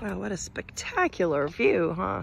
Wow, what a spectacular view, huh?